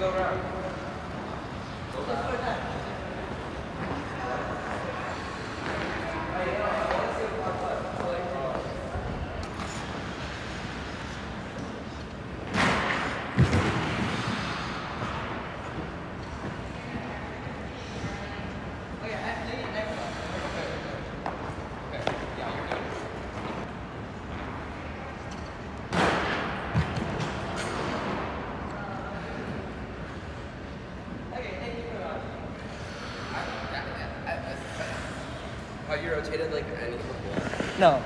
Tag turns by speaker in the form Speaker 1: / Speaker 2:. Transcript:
Speaker 1: go around. Go around. Oh, you rotated like any before?
Speaker 2: No.